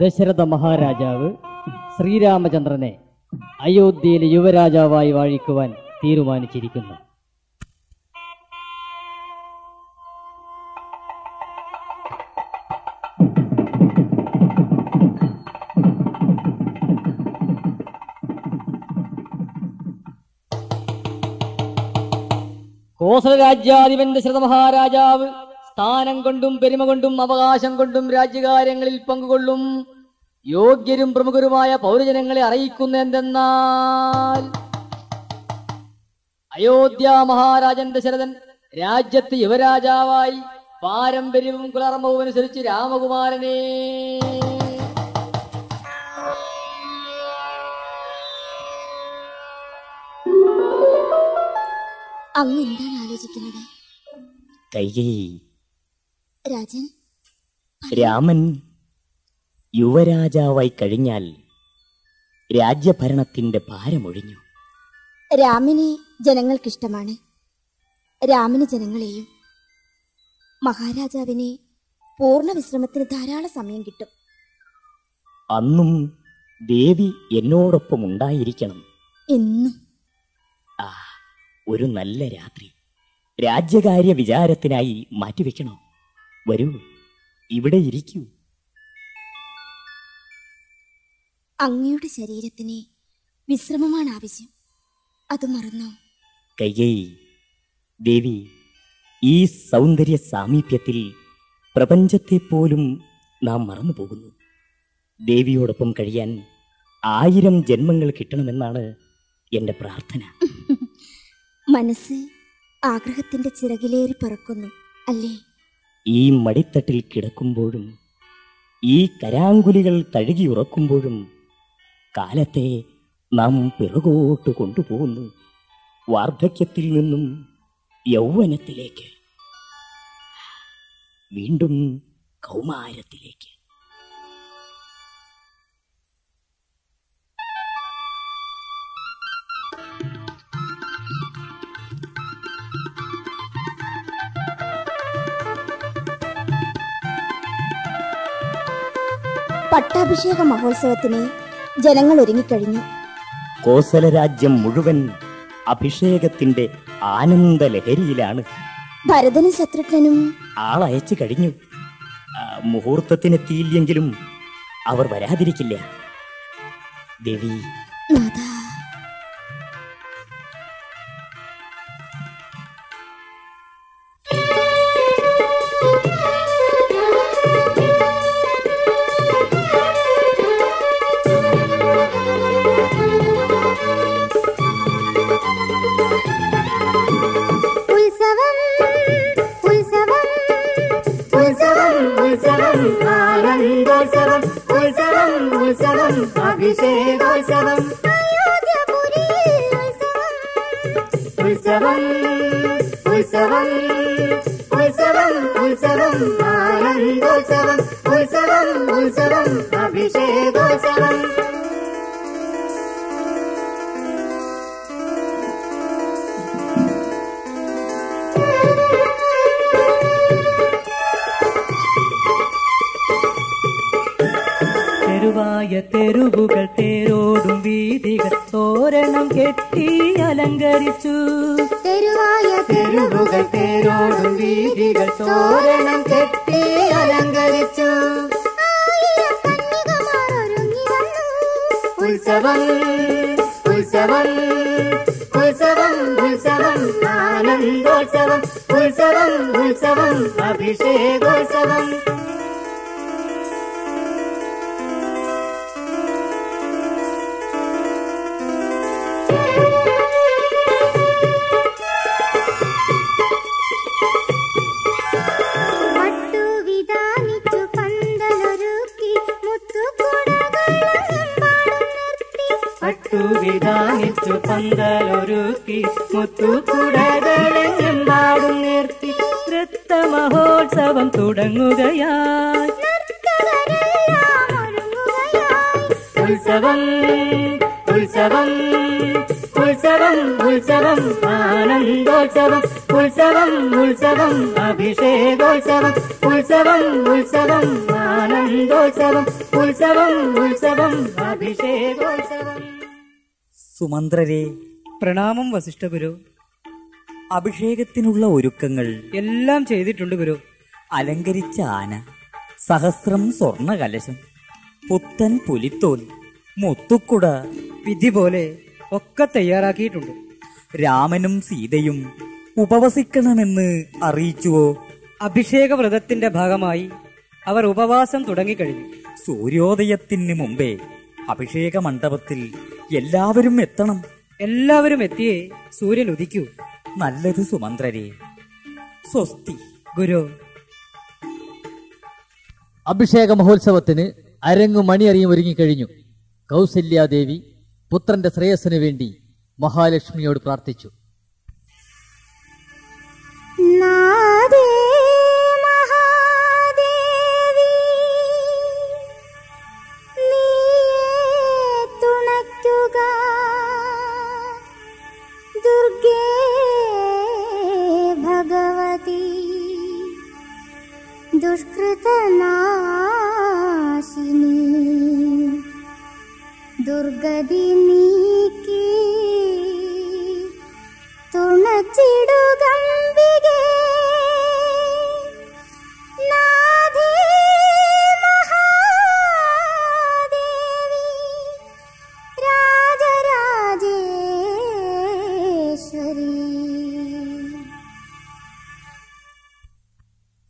ദശരഥ മഹാരാജാവ് ശ്രീരാമചന്ദ്രനെ അയോധ്യയിലെ യുവരാജാവായി വാഴിക്കുവാൻ തീരുമാനിച്ചിരിക്കുന്നു. കോസല രാജ്യാധിപൻ ദശരഥ മഹാരാജാവ് സ്ഥാനം കൊണ്ടും പെരുമ കൊണ്ടും അവകാശം കൊണ്ടും രാജ്യകാര്യങ്ങളിൽ പങ്കുകൊള്ളും. യോഗ്യരും പ്രമുഖരുമായ പൗരജനങ്ങളെ അറിയിക്കുന്ന എന്തെന്നാൽ അയോധ്യ മഹാരാജൻ ദശരഥൻ രാജ്യത്ത് യുവരാജാവായി പാരമ്പര്യവും കുലർമ്മവും അനുസരിച്ച് രാമകുമാരനെ അങ്ങ് എന്താണ് ആലോചിക്കുന്നത്? കൈകേയി. രാജൻ രാമൻ യുവരാജാവായി കഴിഞ്ഞാൽ രാജ്യഭരണത്തിന്റെ ഭാരമൊഴിഞ്ഞു. രാമനെ ജനങ്ങൾക്കിഷ്ടമാണ്. രാമന് ജനങ്ങളെയും മഹാരാജാവിനെ പൂർണ വിശ്രമത്തിന് ധാരാളം സമയം കിട്ടും. അന്നും ദേവി എന്നോടൊപ്പം ഉണ്ടായിരിക്കണം. എന്നും. ആ ഒരു നല്ല രാത്രി. രാജ്യകാര്യ വിചാരത്തിനായി മാറ്റിവെക്കണോ? വരൂ. ഇവിടെ ഇരിക്കൂ. അങ്ങയുടെ ശരീരത്തിന് വിശ്രമമാണ് ആവശ്യം. അത് മറന്നോ? കയ്യേ ദേവി ഈ സൗന്ദര്യ സാമീപ്യത്തിൽ പ്രപഞ്ചത്തെ പോലും നാം മറന്നു പോകുന്നു ദേവിയോടൊപ്പം കഴിയാൻ ആയിരം ജന്മങ്ങൾ കിട്ടണമെന്നാണ് എന്റെ പ്രാർത്ഥന. മനസ്സ് ആഗ്രഹത്തിന്റെ ചിറകിലേറി പറക്കുന്നു അല്ലേ? ഈ മടിത്തട്ടിൽ കിടക്കുമ്പോഴും ഈ കരാങ്കുലികൾ തഴുകി ഉറക്കുമ്പോഴും കാലത്തെ നാം പിറകോട്ട് കൊണ്ടുപോകുന്നു. വാർദ്ധക്യത്തിൽ നിന്നും യൗവനത്തിലേക്ക്. വീണ്ടും കൗമാരത്തിലേക്ക്. പട്ടാഭിഷേക മഹോത്സവത്തിന് ജനങ്ങൾ ഒരുങ്ങിക്കഴിഞ്ഞു. കോസല രാജ്യം മുഴുവൻ അഭിഷേകത്തിന്റെ ആനന്ദ ലഹരിയിലാണ് ഭരതനും ശത്രുഘ്നും ആളയച്ചു കഴിഞ്ഞു. മുഹൂർത്തത്തിനെത്തിയില്ലെങ്കിലും അവർ വരാതിരിക്കില്ല. ദേവി. നാഥ ഉത്സവം അഭിഷേകോത്സവം അയോധ്യപുരിയിൽ തെരുവായ തെരുവുകൾ തേരോടും വീതികൾ തോരണം കെട്ടി അലങ്കരിച്ചു. തെരുവായ തെരുവുകൾ തേരോടും വീതികൾ തോരണം കെട്ടി അലങ്കരിച്ചു. ഉത്സവം ഉത്സവം ഉത്സവം ഉത്സവം ആനന്ദോത്സവം ഉത്സവം ഉത്സവം അഭിഷേകോത്സവം. വിധാനിച്ചു പന്തലൊരുക്കി മുത്തുകുടകളെമ്പാടും നിർത്തി നൃത്ത മഹോത്സവം തുടങ്ങുകയായി. ഉത്സവം ഉത്സവം ഉത്സവം ഉത്സവം ഉത്സവം ആനന്ദോത്സവം ഉത്സവം ഉത്സവം അഭിഷേകോത്സവം ഉത്സവം ഉത്സവം ആനന്ദോത്സവം ഉത്സവം ഉത്സവം അഭിഷേകോത്സവം. സുമന്ത്രരെ. പ്രണാമം വസിഷ്ഠ ഗുരു. അഭിഷേകത്തിനുള്ള ഒരുക്കങ്ങൾ. എല്ലാം ചെയ്തിട്ടുണ്ട് ഗുരു. അലങ്കരിച്ച ആന സഹസ്രം സ്വർണ കലശം പുത്തൻ പുലിത്തോൽ മുത്തുക്കുട വിധി പോലെ ഒക്കെ തയ്യാറാക്കിയിട്ടുണ്ട്. രാമനും സീതയും ഉപവസിക്കണമെന്ന് അറിയിച്ചുവോ? അഭിഷേക വ്രതത്തിന്റെ ഭാഗമായി അവർ ഉപവാസം തുടങ്ങിക്കഴിഞ്ഞു. സൂര്യോദയത്തിന് മുമ്പേ അഭിഷേക മണ്ഡപത്തിൽ എല്ലാവരും എത്തണം. എല്ലാവരും എത്തിയേ സൂര്യൻ ഉദിക്കൂ. നല്ലത് സുമന്ത്രരെ. സ്വസ്തി. ഗുരു. അഭിഷേക മഹോത്സവത്തിന് അരങ്ങു മണിയറിയും ഒരുങ്ങിക്കഴിഞ്ഞു. കൗസല്യാദേവി പുത്രന്റെ ശ്രേയസ്സിനു വേണ്ടി മഹാലക്ഷ്മിയോട് പ്രാർത്ഥിച്ചു. നാദേ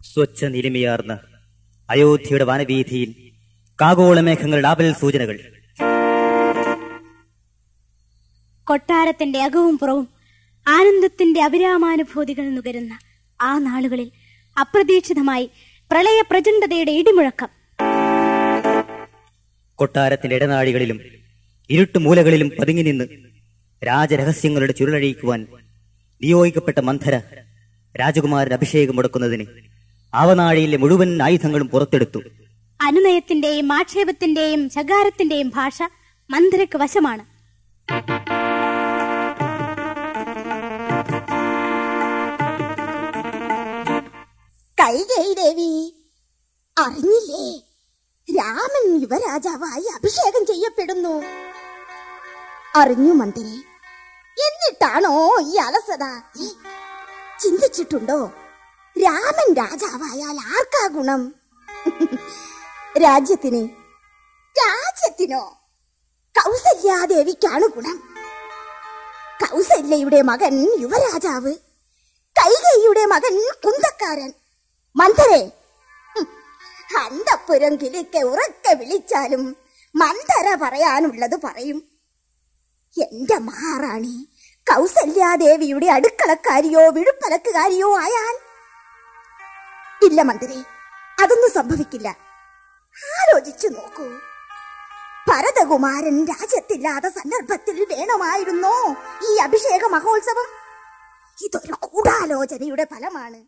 സ്വച്ഛ നിലിമയാർന്ന അയോധ്യയുടെ വനവീതിയിൽ കാഗോളമേഘങ്ങളുടെ ആപൽ സൂചനകൾ കൊട്ടാരത്തിന്റെ അകവും പുറവും ആനന്ദത്തിന്റെ അവിരാമാനുഭൂതികൾ നുകരുന്ന ആ നാളുകളിൽ അപ്രതീക്ഷിതമായി പ്രളയ പ്രചണ്ഡതയുടെ ഇടിമുഴക്കം. കൊട്ടാരത്തിന്റെ ഇടനാഴികളിലും ഇരുട്ടുമൂലകളിലും പതുങ്ങി നിന്ന് രാജരഹസ്യങ്ങളുടെ ചുരുളഴിക്കുവാൻ നിയോഗിക്കപ്പെട്ട മന്ധര രാജകുമാരൻ അഭിഷേകം മുടക്കുന്നതിന് ആവനാഴിയിലെ മുഴുവൻ ആയുധങ്ങളും പുറത്തെടുത്തു. അനുനയത്തിന്റെയും ആക്ഷേപത്തിന്റെയും ശകാരത്തിന്റെയും ഭാഷ മന്ധരക്ക് വശമാണ്. കൈകൈ ദേവി അറിഞ്ഞില്ലേ? രാമൻ യുവരാജാവായി അഭിഷേകം ചെയ്യപ്പെടുന്നു. അറിഞ്ഞു മന്ത്രി. എന്നിട്ടാണോ ഈ അലസത? ചിന്തിച്ചിട്ടുണ്ടോ? രാമൻ രാജാവായാൽ ആർക്കാ ഗുണം? രാജ്യത്തിന് രാജ്യത്തിനോ? കൗസല്യാദേവിക്കാണ് ഗുണം. കൗസല്യയുടെ മകൻ യുവരാജാവ് കൈകൈയുടെ മകൻ കുന്തക്കാരൻ. മന്ധരെ ഹും, അന്തപ്പുരം കിളിക്ക് ഉറക്കെ വിളിച്ചാലും മന്ദര പറയാനുള്ളത് പറയും. എന്റെ മഹാറാണി കൗസല്യാദേവിയുടെ അടുക്കളക്കാരിയോ വിഴുപ്പലക്കുകാരിയോ ആയാൽ? ഇല്ല മന്ത്രി അതൊന്നും സംഭവിക്കില്ല. ആലോചിച്ചു നോക്കൂ. ഭരതകുമാരൻ രാജ്യത്തില്ലാത്ത സന്ദർഭത്തിൽ വേണമായിരുന്നോ ഈ അഭിഷേക മഹോത്സവം? ഇതൊരു ഗൂഢാലോചനയുടെ ഫലമാണ്.